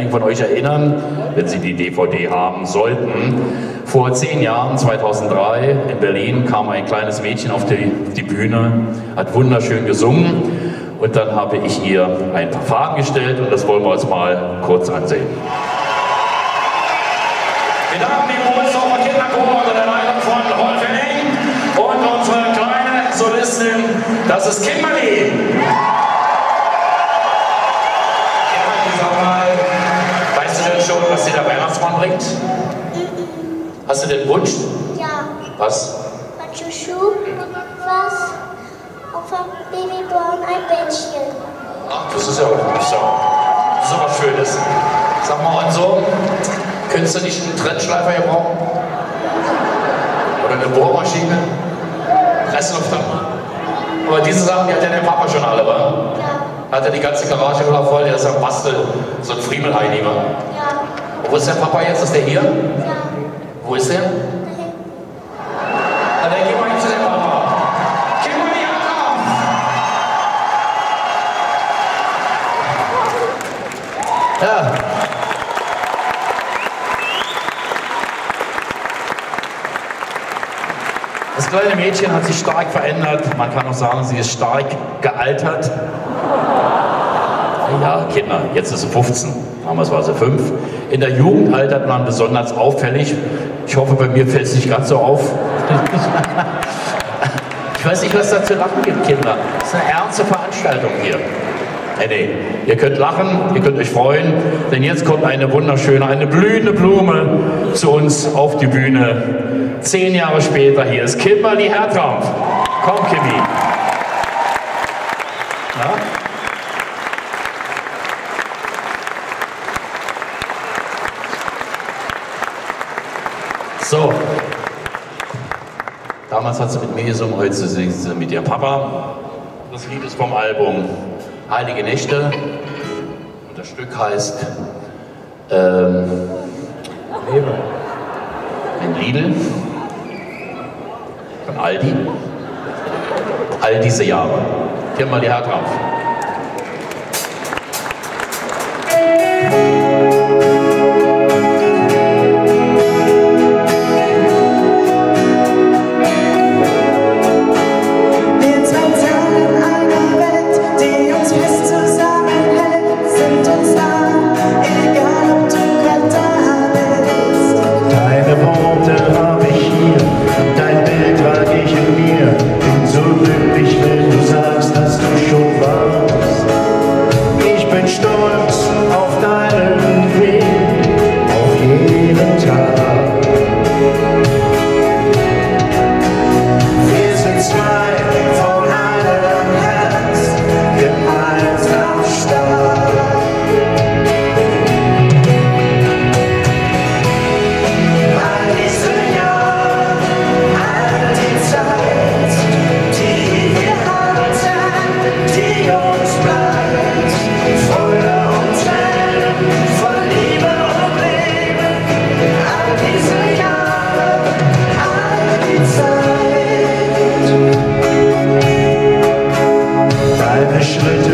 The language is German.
Einige von euch erinnern, wenn Sie die DVD haben sollten, vor zehn Jahren, 2003, in Berlin kam ein kleines Mädchen auf die, die Bühne, hat wunderschön gesungen und dann habe ich ihr ein paar Fragen gestellt und das wollen wir uns mal kurz ansehen. Wir danken dem Moosdorfer Kinderchor unter der Leitung von Rolf Henning und unsere kleine Solistin, das ist Kimberly. was dir der Weihnachtsmann bringt? Hast du den Wunsch? Ja. Was? Manche Schuhe, was? Auf dem Babyborn ein Bettchen. Ach, das ist ja, das ist ja das ist was Schönes. Sag mal, und so, könntest du nicht einen Trennschleifer hier brauchen? Oder eine Bohrmaschine? Pressluft Aber diese Sachen, die hat ja der Papa schon alle, wa? Ja. Hat er die ganze Garage wieder voll, der ist am Bastel, so ein Friemelheini, wa? Ja. Wo ist der Papa jetzt? Ist der hier? Ja. Wo ist der? Na, dann geh mal hin zu dem Papa. Geh mal die Hand! Ja. Das kleine Mädchen hat sich stark verändert. Man kann auch sagen, sie ist stark gealtert. Ja, Kinder, jetzt ist sie 15. Damals war sie 5. In der Jugend altert man besonders auffällig. Ich hoffe, bei mir fällt es nicht ganz so auf. Ich weiß nicht, was da zu lachen gibt, Kinder. Das ist eine ernste Veranstaltung hier. Nee, nee. Ihr könnt lachen, ihr könnt euch freuen, denn jetzt kommt eine wunderschöne, eine blühende Blume zu uns auf die Bühne. Zehn Jahre später, hier ist Kimberly Hertrampf. Komm, Kimmy. Na? So. Damals hat sie mit mir gesungen, heute singt sie mit ihrem Papa. Das Lied ist vom Album Heilige Nächte. Und das Stück heißt ähm, ein Lidl von Aldi. All diese Jahre. Hier mal die Herkrampf. judgment.